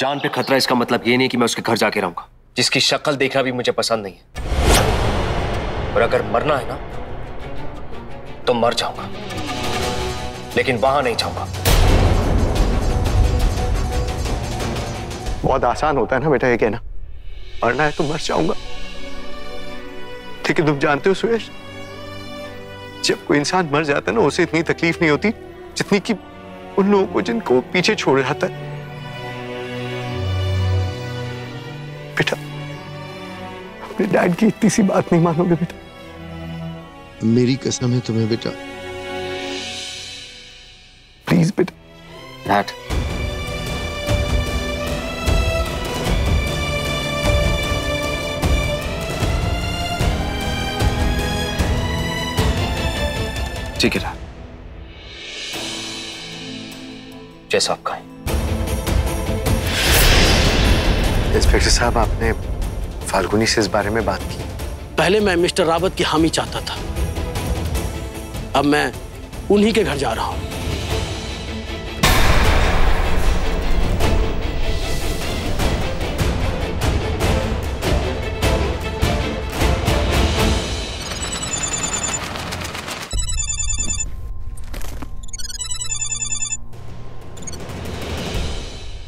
जान पे खतरा, इसका मतलब ये नहीं कि मैं उसके घर जाके रहूँगा। जिसकी शक्ल देखना भी मुझे पसंद नहीं है। और अगर मरना है ना तो मर जाऊँगा। लेकिन वहाँ नहीं जाऊँगा। बहुत आसान होता है ना बेटा ये कहना। मरना है तो मर जाऊँगा। लेकिन तुम जानते हो सुरेश, जब कोई इंसान मर जाता है ना, उसे इतनी तकलीफ़ नहीं होती जितनी कि उन लोगों को जिनको पीछे छोड़ जाता है। अपने डैड की इतनी सी बात नहीं मानोगे बेटा? मेरी कसम है तुम्हें बेटा। प्लीज़ बेटा। डैड ठीक है जैसा आप कहें। इंस्पेक्टर साहब आपने फाल्गुनी से इस बारे में बात की। पहले मैं मिस्टर रावत की हामी चाहता था। अब मैं उन्हीं के घर जा रहा हूँ।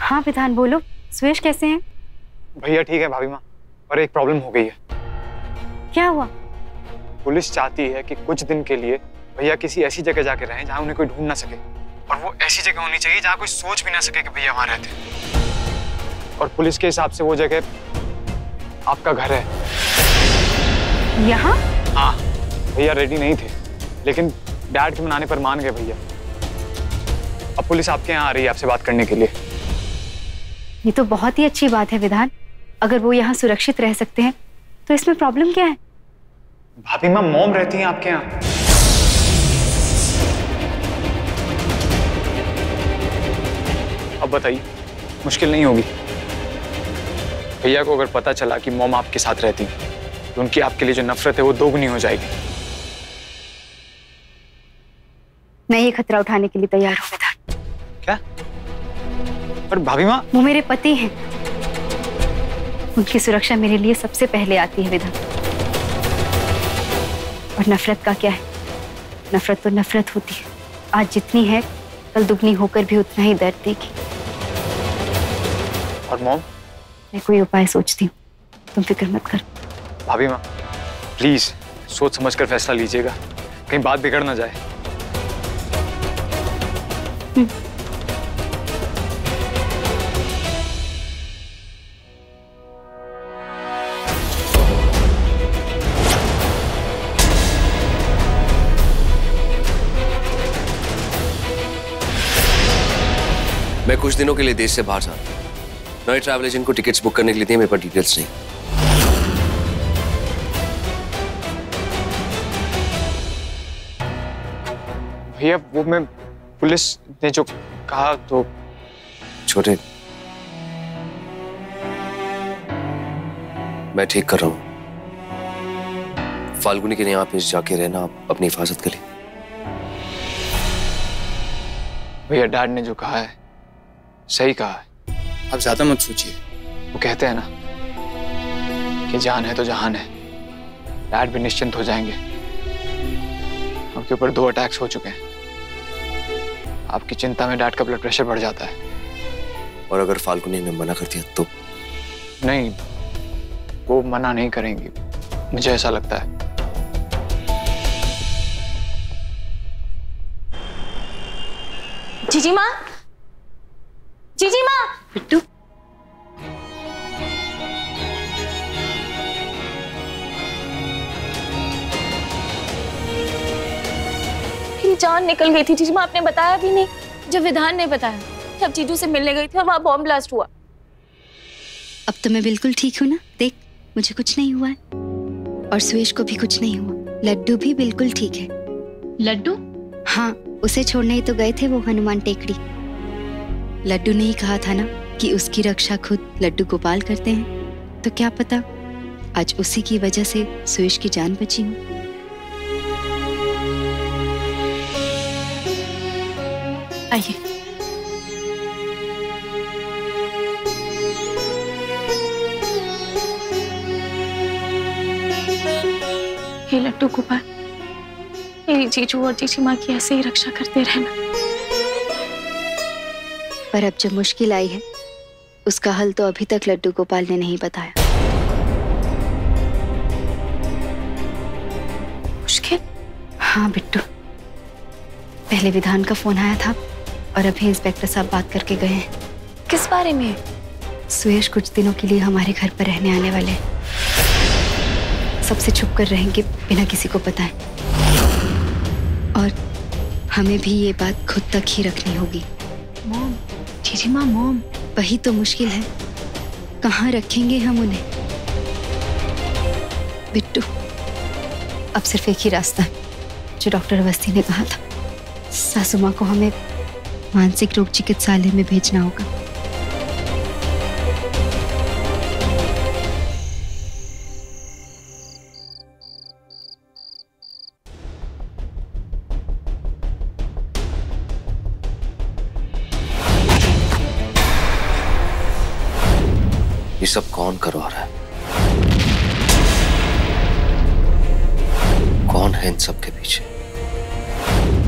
हाँ विधान बोलो। सुरेश कैसे हैं? भैया ठीक है भाभी माँ। पर एक प्रॉब्लम हो गई है। क्या हुआ? पुलिस चाहती है कि कुछ दिन के लिए भैया किसी ऐसी जगह जाके रहें जहाँ उन्हें कोई ढूंढ ना सके। और वो ऐसी जगह होनी चाहिए जहाँ कोई सोच भी ना सके कि भैया वहाँ रहते हैं। और पुलिस के हिसाब से वो जगह आपका घर है। यहाँ? हाँ भैया रेडी नहीं थे लेकिन डैड के मनाने पर मान गए भैया। अब पुलिस आपके यहाँ आ रही है आपसे बात करने के लिए। ये तो बहुत ही अच्छी बात है विधान। अगर वो यहाँ सुरक्षित रह सकते हैं तो इसमें प्रॉब्लम क्या है? भाभी माँ मोम रहती हैं आपके यहाँ। अब बताइए मुश्किल नहीं होगी। भैया को अगर पता चला कि मोम आपके साथ रहती हैं, तो उनकी आपके लिए जो नफरत है वो दोगुनी हो जाएगी। मैं ये खतरा उठाने के लिए तैयार हूँ क्या? पर भाभी माँ वो मेरे पति हैं। उनकी सुरक्षा मेरे लिए सबसे पहले आती है विधा। और नफरत का क्या है? नफरत तो नफरत होती है। आज जितनी है कल दुगनी होकर भी उतना ही दर्द देगी। और मोम? मैं कोई उपाय सोचती हूँ। तुम फ़िक्र मत करो। भाभी माँ प्लीज़ सोच समझ कर फैसला लीजिएगा। कहीं बात बिगड़ ना जाए। कुछ दिनों के लिए देश से बाहर जा रहा हूँ नए ट्रैवल एजेंट को टिकट्स बुक करने के लिए दिए मेरे पास डिटेल्स नहीं। भैया वो मैं पुलिस ने जो कहा तो छोटे मैं ठीक कर रहा हूँ। फाल्गुनी के लिए आप इस जाके रहना आप अपनी हिफाजत करिए भैया डैड ने जो कहा है सही कहा है। आप ज़्यादा मत सोचिए। वो कहते हैं ना कि जान है तो जहान है। डैड भी निश्चिंत हो जाएँगे। आपके ऊपर दो अटैक्स हो चुके हैं। आपकी चिंता में डैड का ब्लड प्रेशर बढ़ जाता है। और अगर फाल्गुनी ने मना कर दिया तो? नहीं वो मना नहीं करेंगी। मुझे ऐसा लगता है। जीजी माँ जीजी माँ। बिट्टू मेरी जान निकल गई थी जीजी माँ आपने बताया भी नहीं। जब विधान ने बताया जब जीजू से मिलने गई थी और वहाँ बॉम्ब ब्लास्ट हुआ। अब तो मैं बिल्कुल ठीक हूँ ना? देख मुझे कुछ नहीं हुआ है। और सुरेश को भी कुछ नहीं हुआ। लड्डू भी बिल्कुल ठीक है। लड्डू? हाँ उसे छोड़ने ही तो गए थे वो हनुमान टेकड़ी। लड्डू ने ही कहा था ना कि उसकी रक्षा खुद लड्डू गोपाल करते हैं। तो क्या पता? आज उसी की वजह से सुयश की जान बची हूँ। आइए। लड्डू गोपाल, मेरी जीजू और जीजी माँ की ऐसे ही रक्षा करते रहना। पर अब जब मुश्किल आई है उसका हल तो अभी तक लड्डू गोपाल ने नहीं बताया। मुश्किल? हाँ बिट्टू। पहले विधान का फ़ोन आया था और अभी इंस्पेक्टर साहब बात करके गए हैं। किस बारे में? सुयश कुछ दिनों के लिए हमारे घर पर रहने आने वाले सबसे छुप कर रहेंगे बिना किसी को बताएँ। और हमें भी ये बात खुद तक ही रखनी होगी। मॉम जीजी माँ, मॉम। वही तो मुश्किल है। कहाँ रखेंगे हम उन्हें? बिट्टू, अब सिर्फ़ एक ही रास्ता। है जो डॉक्टर अवस्थी ने कहा था सासुमा को हमें मानसिक रोग चिकित्सालय में भेजना होगा। सब कौन करवा रहा है? कौन है इन सब के पीछे?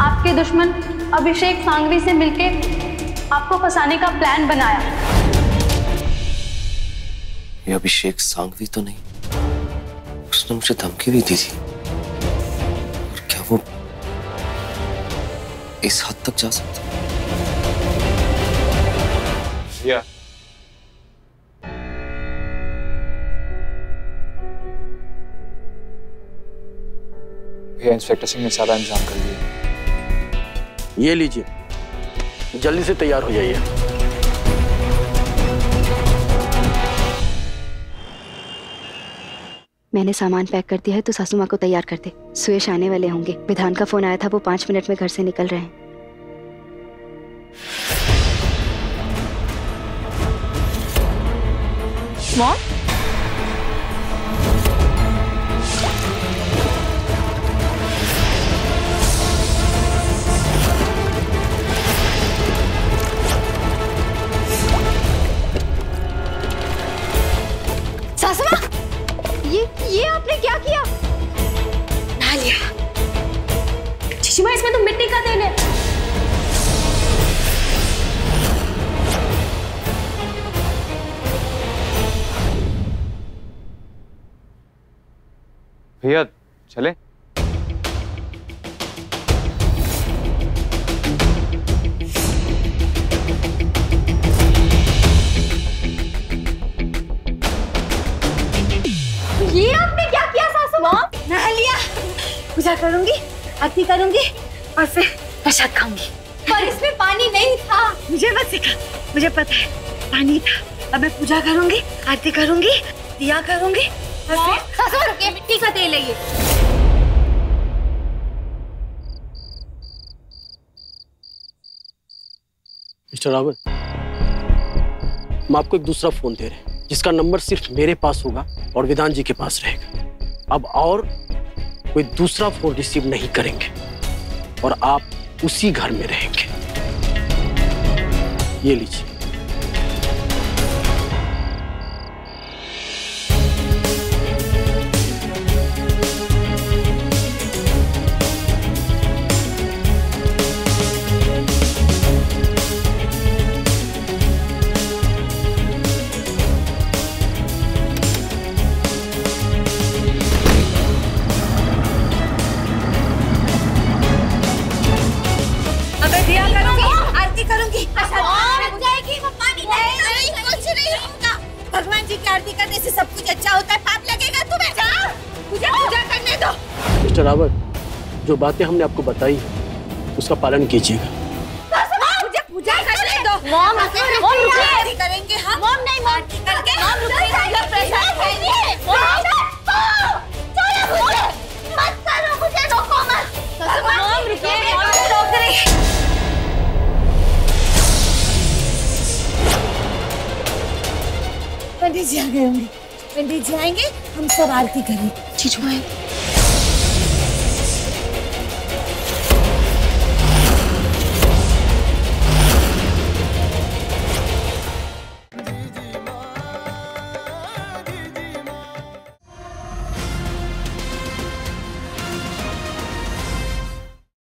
आपके दुश्मन अभिषेक सांगवी से मिलके आपको फंसाने का प्लान बनाया। ये अभिषेक सांघवी तो नहीं। उसने मुझे धमकी भी दी थी। और क्या वो इस हद तक जा सकता है? भैया भैया इंस्पेक्टर सिंह ने सारा इंतज़ाम कर लिया। ये लीजिए। जल्दी से तैयार हो जाइए। मैंने सामान पैक कर दिया है तो सासू माँ को तैयार कर दे। सुयश आने वाले होंगे। विधान का फ़ोन आया था वो पाँच मिनट में घर से निकल रहे हैं। मॉम? आपने क्या किया? नालिया माँ इसमें तो मिट्टी का देने। है भैया चले। करूँगी आरती करूँगी और फिर प्रसाद खाऊँगी। पर इसमें पानी नहीं था। मुझे बस सिखा मुझे पता है पानी था। अब मैं पूजा करूँगी आरती करूँगी दिया करूँगी और फिर सासू रुके मिट्टी का तेल है मिस्टर रावत हम आपको एक दूसरा फ़ोन दे रहे हैं जिसका नंबर सिर्फ़ मेरे पास होगा और विधान जी के पास रहेगा। अब और कोई दूसरा फ़ोन रिसीव नहीं करेंगे और आप उसी घर में रहेंगे। ये लीजिए। आरती और जाएगी। वो पानी नहीं नहीं कुछ नहीं। होगा। भगवान जी की आरती करने से सब कुछ अच्छा होता है। पाप लगेगा तुम्हें। जाओ। मुझे पूजा करने दो। मिस्टर रावत जो बातें हमने आपको बताई है उसका पालन कीजिएगा। मुझे पूजा करने दो। मॉम मॉम करेंगे हम। मॉम नहीं मॉम पंडित जी आ गए होंगे। पंडित जी आएँगे हम सब आरती करेंगे चीज़